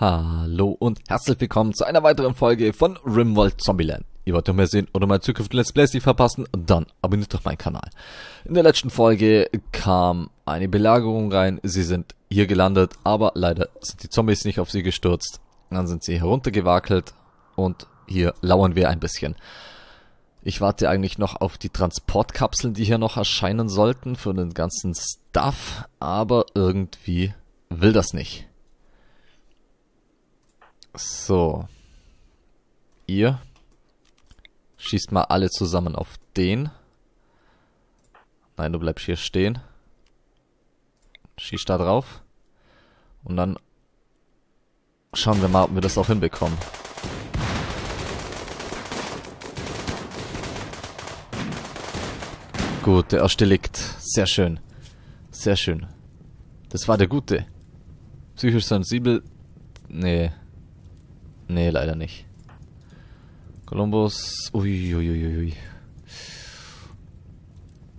Hallo und herzlich willkommen zu einer weiteren Folge von Rimworld Zombieland. Ihr wollt noch mehr sehen oder mal zukünftige Let's Plays nicht verpassen? Dann abonniert doch meinen Kanal. In der letzten Folge kam eine Belagerung rein. Sie sind hier gelandet, aber leider sind die Zombies nicht auf sie gestürzt. Dann sind sie heruntergewackelt und hier lauern wir ein bisschen. Ich warte eigentlich noch auf die Transportkapseln, die hier noch erscheinen sollten für den ganzen Stuff, aber irgendwie will das nicht. So. Ihr schießt mal alle zusammen auf den. Nein, du bleibst hier stehen. Schießt da drauf. Und dann schauen wir mal, ob wir das auch hinbekommen. Gut, der erste liegt. Sehr schön. Sehr schön. Das war der Gute. Psychisch sensibel. Nee. Nee, leider nicht. Columbus. Uiuiuiui.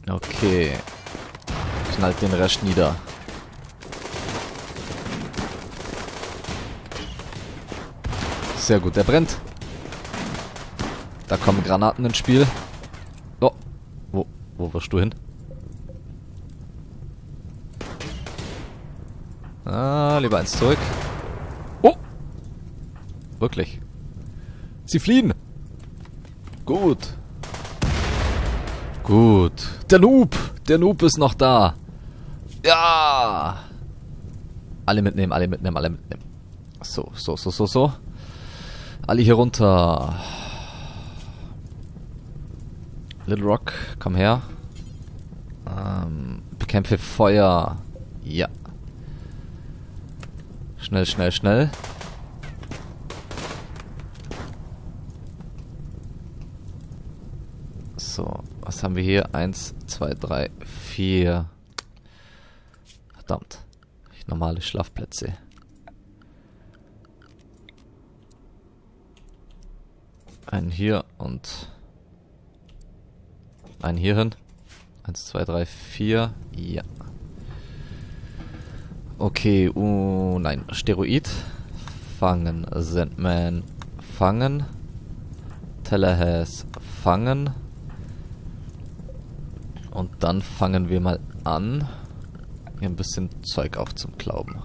Okay. Knallt den Rest nieder. Sehr gut, der brennt. Da kommen Granaten ins Spiel. Oh. Wo, wo wirst du hin? Ah, lieber eins zurück. Wirklich. Sie fliehen. Gut. Gut. Der Noob. Der Noob ist noch da. Ja. Alle mitnehmen, alle mitnehmen, alle mitnehmen. So, so, so, so, so. Alle hier runter. Little Rock, komm her. Ähm, bekämpfe Feuer. Ja. Schnell, schnell, schnell. So, was haben wir hier? Eins, zwei, drei, vier. Verdammt. Normale Schlafplätze. Einen hier und einen hier hin. Eins, zwei, drei, vier. Ja. Okay, uh, nein. Steroid. Fangen. Sandman. Fangen. Tellerhäs. Fangen. Und dann fangen wir mal an, hier ein bisschen Zeug aufzuklauben.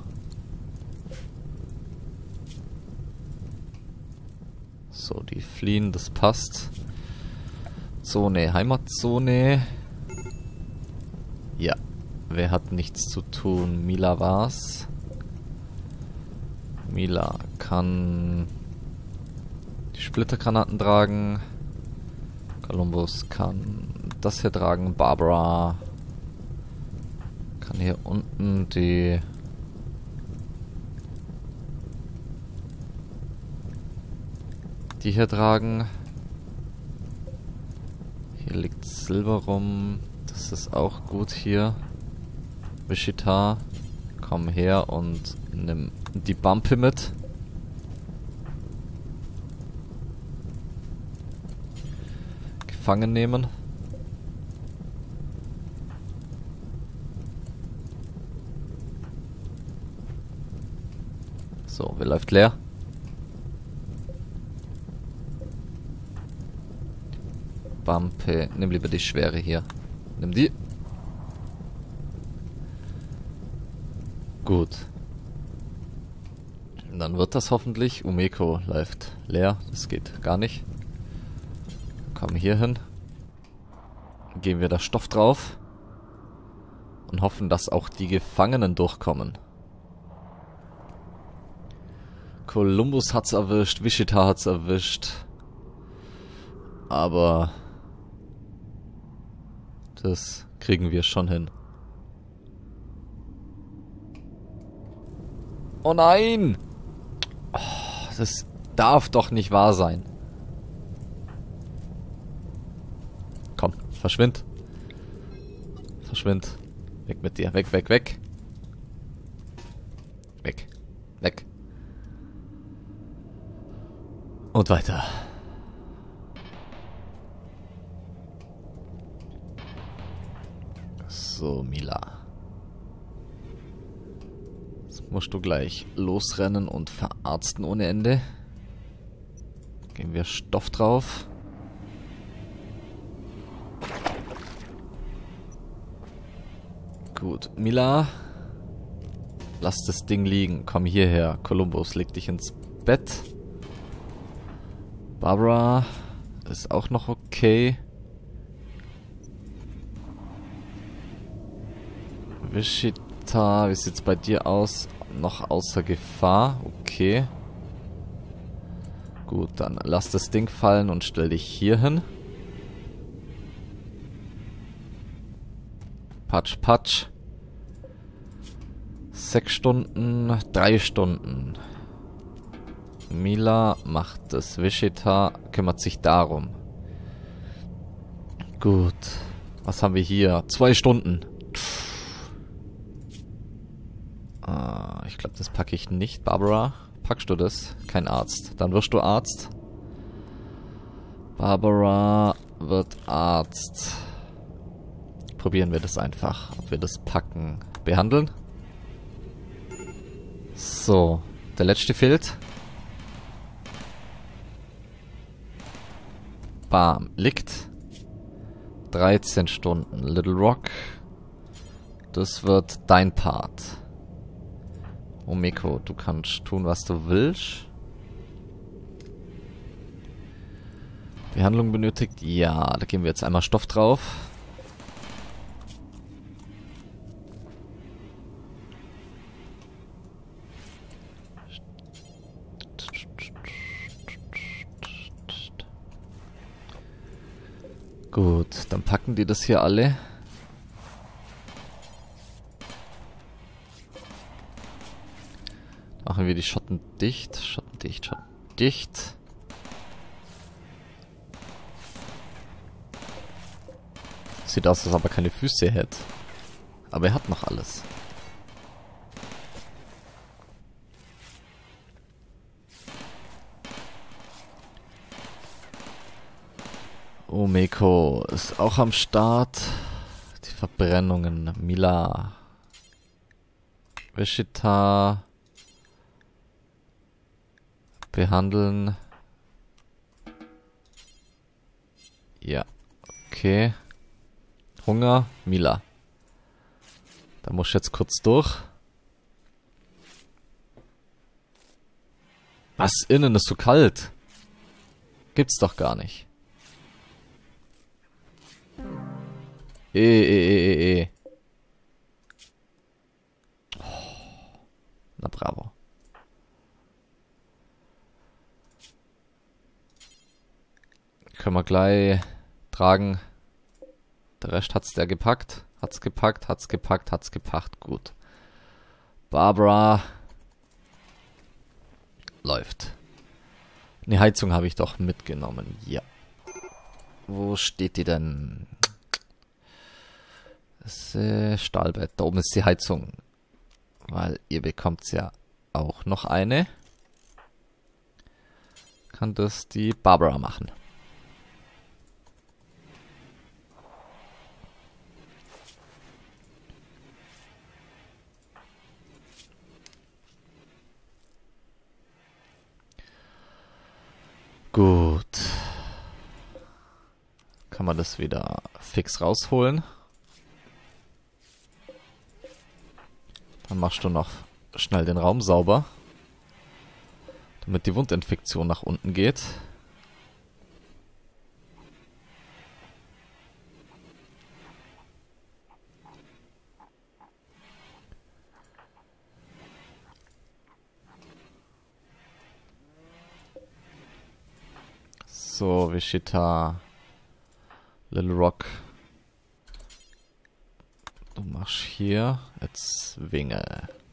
So, die fliehen, das passt. Zone, Heimatzone. Ja, wer hat nichts zu tun? Mila war's. Mila kann die Splittergranaten tragen. Columbus kann das hier tragen. Barbara kann hier unten die die hier tragen. Hier liegt Silber rum. Das ist auch gut hier. Vishita, komm her und nimm die Bumpe mit. Gefangen nehmen. So, wer läuft leer? Bampe. Nimm lieber die schwere hier. Nimm die. Gut. Dann wird das hoffentlich. Umeko läuft leer. Das geht gar nicht. Kommen hier hin. Geben wir da Stoff drauf. Und hoffen, dass auch die Gefangenen durchkommen. Columbus hat's erwischt, Wichita hat's erwischt. Aber das kriegen wir schon hin. Oh nein! Oh, das darf doch nicht wahr sein. Komm, verschwind. Verschwind. Weg mit dir. Weg, weg, weg. Weg. Weg. Und weiter. So, Mila. musst du gleich losrennen und verarzten ohne Ende. Geben wir Stoff drauf. Gut, Mila. Lass das Ding liegen. Komm hierher. Columbus, leg dich ins Bett. Barbara ist auch noch okay. Wichita, wie sieht's bei dir aus? Noch außer Gefahr? Okay. Gut, dann lass das Ding fallen und stell dich hier hin. Patsch, patsch. Sechs Stunden, drei Stunden. Mila macht es. Vishita kümmert sich darum. Gut. Was haben wir hier? Zwei Stunden. Ah, ich glaube, das packe ich nicht. Barbara, packst du das? Kein Arzt. Dann wirst du Arzt. Barbara wird Arzt. Probieren wir das einfach, ob wir das packen. Behandeln. So, der letzte fehlt. Bam, liegt. 13 Stunden. Little Rock. Das wird dein Part. Omeko, du kannst tun, was du willst. Behandlung benötigt? Ja, da geben wir jetzt einmal Stoff drauf. Packen die das hier alle. Machen wir die Schotten dicht, Schotten dicht, Schotten dicht. Sieht aus, als ob er keine Füße hätte. Aber er hat noch alles. Omeko ist auch am Start. Die Verbrennungen. Mila. Vishita. Behandeln. Ja. Okay. Hunger. Mila. Da muss ich jetzt kurz durch. Was? Innen ist so kalt. Gibt's doch gar nicht. Eh, eh, eh, eh, eh. Oh. Na bravo. Können wir gleich tragen. Der Rest hat's der gepackt. Hat's gepackt, hat's gepackt, hat's gepackt. Gut. Barbara. Läuft. Eine Heizung habe ich doch mitgenommen. Ja. Wo steht die denn? Das äh, Stahlbett. Da oben ist die Heizung. Weil ihr bekommt ja auch noch eine. Kann das die Barbara machen. Gut. Kann man das wieder fix rausholen. Dann machst du noch schnell den Raum sauber. Damit die Wundinfektion nach unten geht. So, Vishita. Little Rock Du machst hier jetzt Winge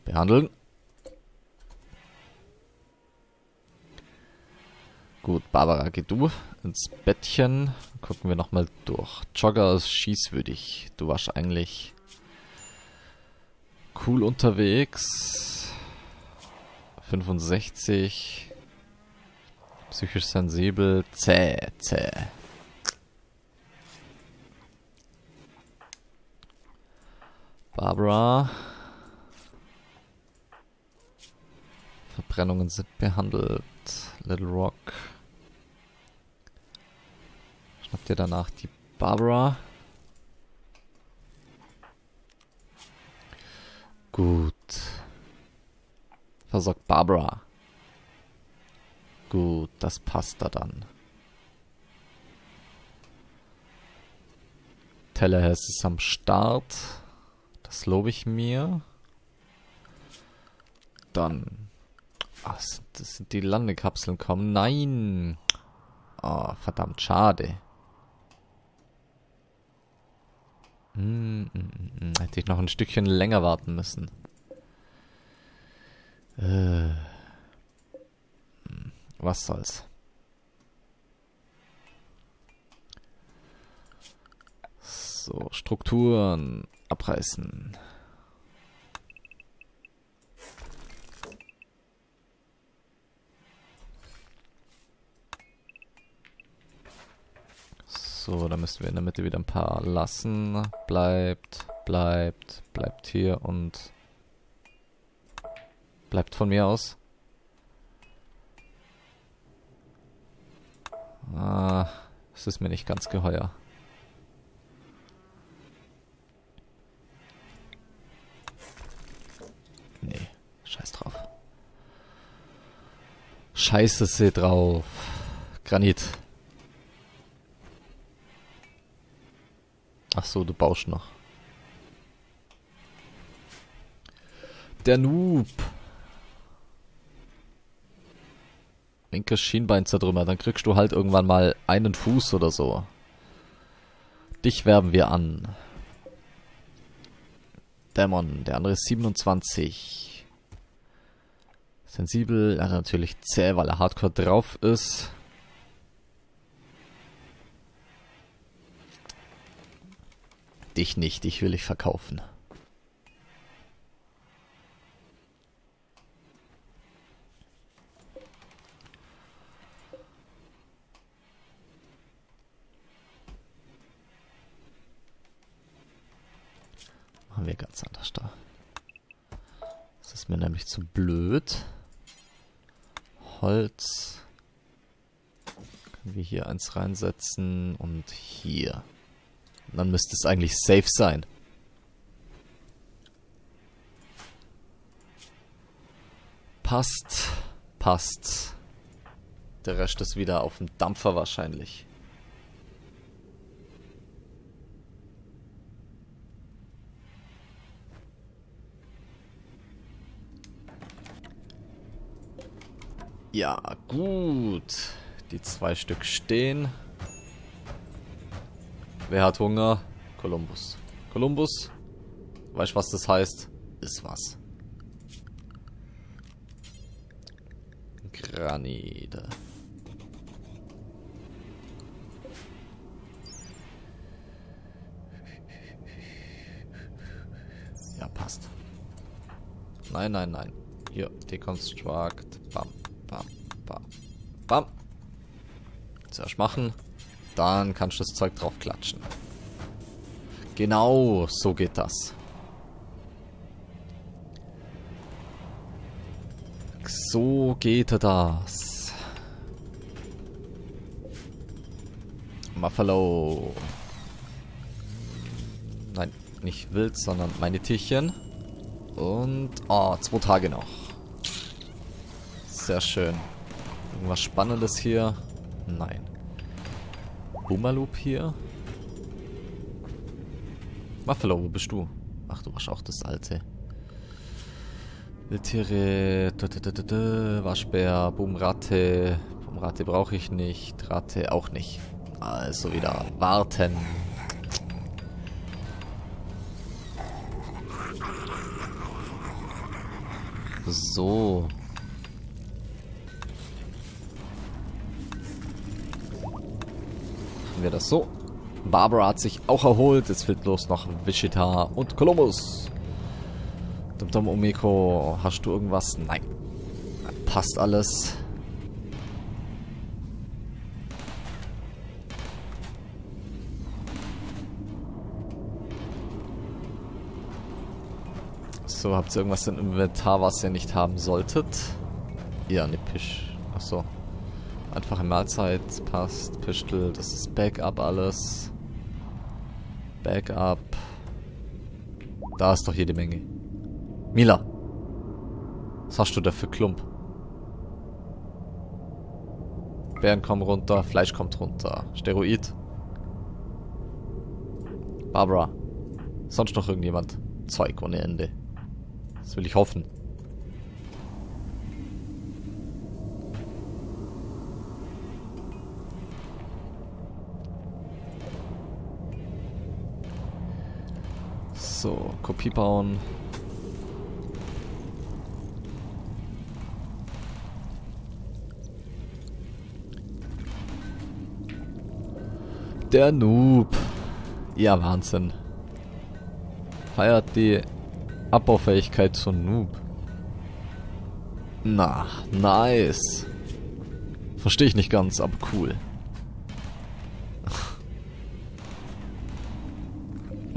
behandeln. Gut, Barbara, geh du ins Bettchen. Gucken wir nochmal durch. Jogger ist schießwürdig. Du warst eigentlich cool unterwegs. 65. Psychisch sensibel. Zäh, zäh. Barbara. Verbrennungen sind behandelt. Little Rock. Schnappt ihr danach die Barbara. Gut. Versorgt Barbara. Gut, das passt da dann. Tallahassee ist am Start. Das lobe ich mir. Dann. Ach, das sind die Landekapseln kommen. Nein. Oh, verdammt, schade. Hm, hm, hm, hm, hätte ich noch ein Stückchen länger warten müssen. Äh. Was soll's. So, Strukturen abreißen. So, da müssten wir in der Mitte wieder ein paar lassen. Bleibt, bleibt, bleibt hier und bleibt von mir aus. Ah, es ist mir nicht ganz geheuer. Nee, scheiß drauf. Scheiße sie drauf. Granit. Ach so, du baust noch. Der Noob. Linkes Schienbein zertrümmert, dann kriegst du halt irgendwann mal einen Fuß oder so. Dich werben wir an. Dämon, der andere ist 27. Sensibel, er natürlich zäh, weil er hardcore drauf ist. Dich nicht, dich will ich verkaufen. Machen wir ganz anders da. Das ist mir nämlich zu blöd. Holz. Können wir hier eins reinsetzen und hier. Dann müsste es eigentlich safe sein. Passt. Passt. Der Rest ist wieder auf dem Dampfer wahrscheinlich. Ja, gut. Die zwei Stück stehen. Wer hat Hunger? Kolumbus. Kolumbus? Weißt du, was das heißt? Ist was. Granite. Ja, passt. Nein, nein, nein. Hier, deconstruct. Bam, bam, bam, bam. Zuerst machen. Dann kannst du das Zeug drauf klatschen. Genau, so geht das. So geht das. Muffalo. Nein, nicht wild, sondern meine Tierchen. Und, oh, zwei Tage noch. Sehr schön. Irgendwas Spannendes hier? Nein. Bumaloop hier. Buffalo, wo bist du? Ach, du warst auch das alte. Wildtiere, Waschbär, Bumratte. Bumratte brauche ich nicht. Ratte auch nicht. Also wieder warten. So. Machen wir das so. Barbara hat sich auch erholt. Jetzt fehlt bloß noch Wichita und Columbus. Dumdum Omeko, hast du irgendwas? Nein. Passt alles. So, habt ihr irgendwas im Inventar, was ihr nicht haben solltet? Ja, ne Pisch. Achso. Einfache Mahlzeit passt. Pistol, das ist Backup alles. Backup. Da ist doch jede Menge. Mila. Was hast du da für Klump? Bären kommen runter, Fleisch kommt runter. Steroid. Barbara. Sonst noch irgendjemand? Zeug ohne Ende. Das will ich hoffen. So, Kopie bauen. Der Noob. Ja, Wahnsinn. Feiert die Abbaufähigkeit zum Noob. Na, nice. Verstehe ich nicht ganz, aber cool.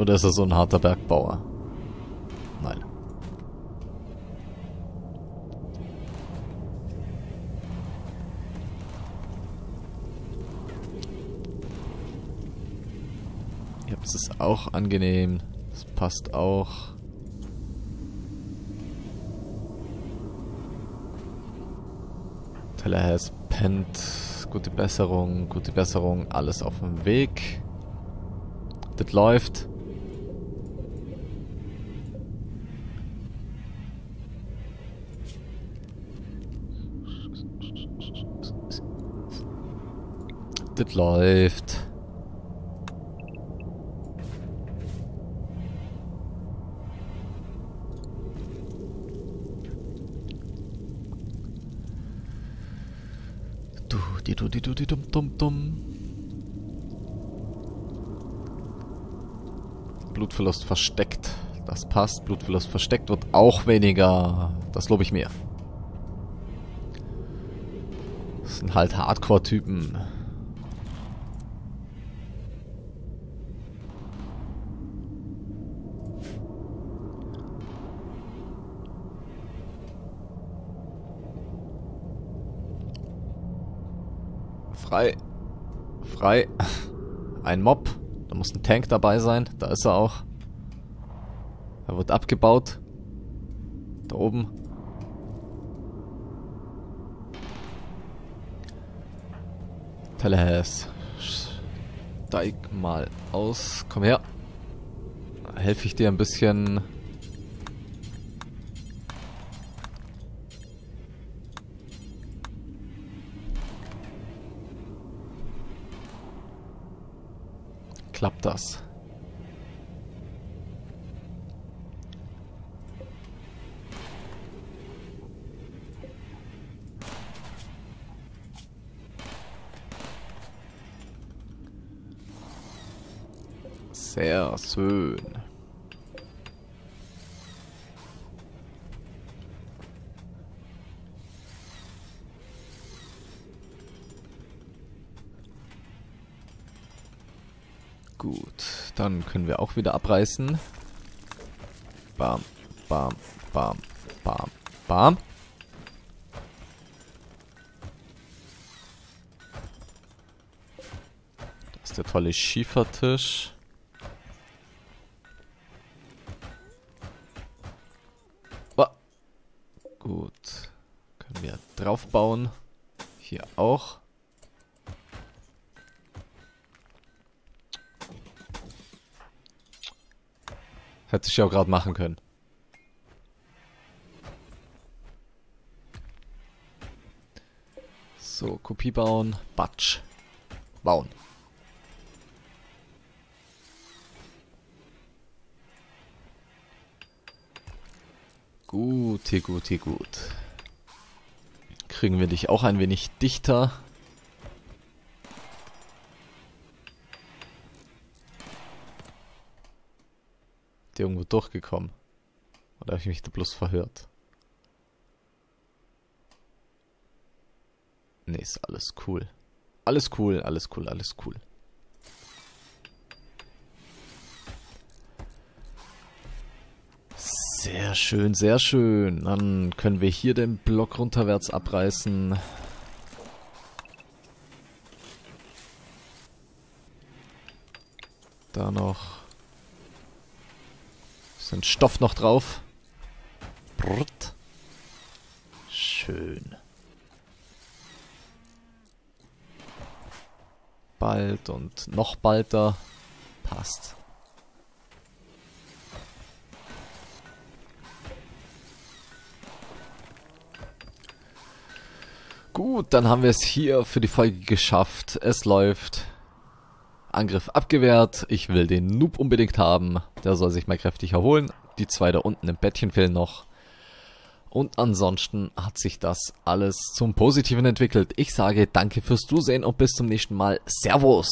Oder ist er so ein harter Bergbauer? Nein. Ja, es ist auch angenehm. Es passt auch. Has pennt. Gute Besserung, gute Besserung. Alles auf dem Weg. Das läuft. Das läuft. Du, die, du, die, du, die, dumm, dumm, dumm. Blutverlust versteckt. Das passt. Blutverlust versteckt wird auch weniger. Das lobe ich mir. Das sind halt Hardcore-Typen. Frei. Frei. Ein Mob. Da muss ein Tank dabei sein. Da ist er auch. Er wird abgebaut. Da oben. Telehas. Steig mal aus. Komm her. Helfe ich dir ein bisschen. Klappt das? Sehr schön. Gut, dann können wir auch wieder abreißen. Bam, bam, bam, bam, bam. Das ist der tolle Schiefertisch. Oh. Gut. Können wir draufbauen. Hier auch. Hätte ich ja auch gerade machen können. So, Kopie bauen. Batsch. Bauen. Gut, gut, gut. Kriegen wir dich auch ein wenig dichter. Die irgendwo durchgekommen? Oder habe ich mich da bloß verhört? Nee, ist alles cool. Alles cool, alles cool, alles cool. Sehr schön, sehr schön. Dann können wir hier den Block runterwärts abreißen. Da noch. Sind Stoff noch drauf. Brrrt. Schön. Bald und noch balder. Passt. Gut, dann haben wir es hier für die Folge geschafft. Es läuft. Angriff abgewehrt. Ich will den Noob unbedingt haben. Der soll sich mal kräftig erholen. Die zwei da unten im Bettchen fehlen noch. Und ansonsten hat sich das alles zum Positiven entwickelt. Ich sage danke fürs Zusehen und bis zum nächsten Mal. Servus!